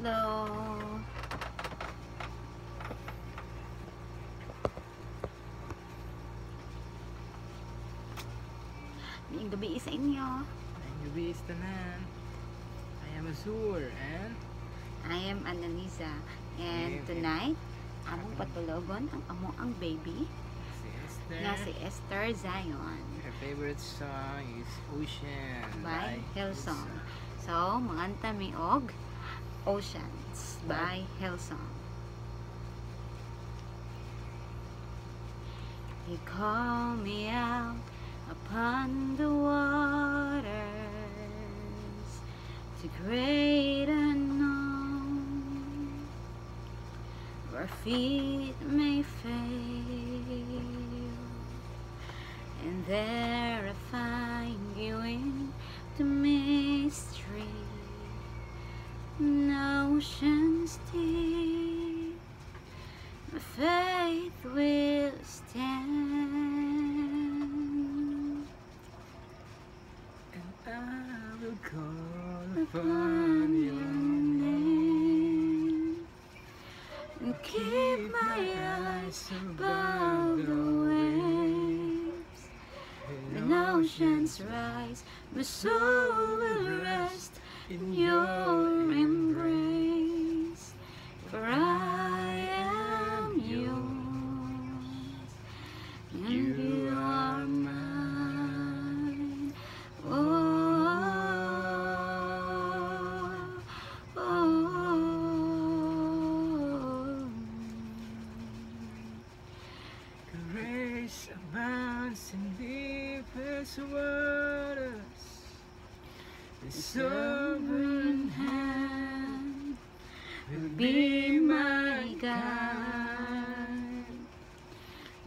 Hello. May gabi sa inyo. Ang gabi is tanan. I am Azur and I am Annalisa. And tonight, among patulogon ang amo ang baby Esther. nga si Esther Zion Her favorite song is Ocean by Hillsong. So, manganta mi og Oceans by Hillsong. He call me out upon the waters to great unknown where feet may fail. And there I find you in the mystery oceans deep my faith will stand. And I will call upon your name and keep my eyes above the waves. when oceans rise my soul will rest in your embrace for I am yours and you are mine oh, oh. Grace abounds in deepest waters. The sovereign hand will be my guide.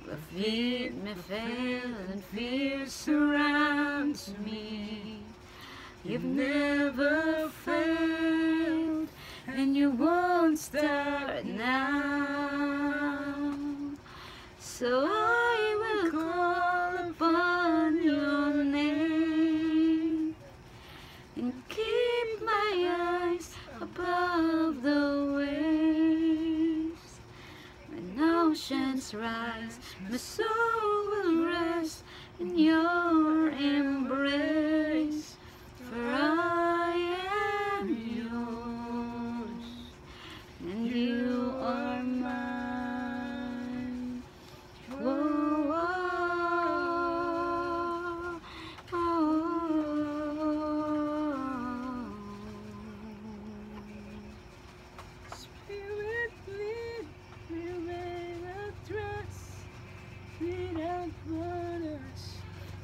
Where feet may fail and fear surrounds me. You've never failed, and you won't start now. So I rise, my soul will rest in your embrace.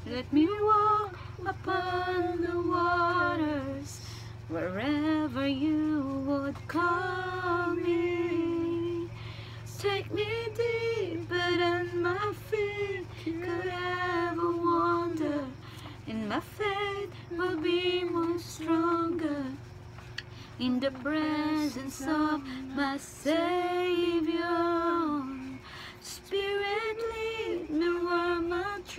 Let me walk upon the waters wherever you would call me. Take me deeper than my feet could ever wander, and my faith will be more stronger in the presence of my Savior. Spirit,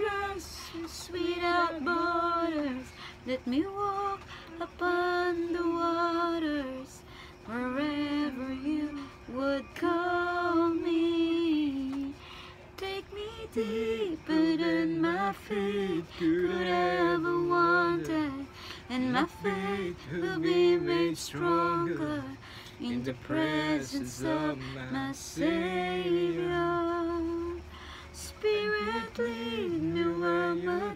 trust without borders. Let me walk upon the waters wherever you would call me. Take me deeper than my feet could ever wander, and my faith will be made stronger in the presence of my Savior. Spirit,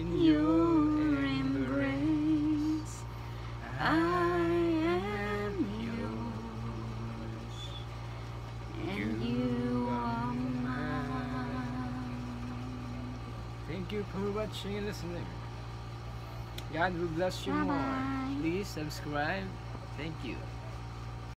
In your embrace. I am yours, and you are mine. Thank you for watching and listening. God will bless you more. Bye-bye. Please subscribe. Thank you.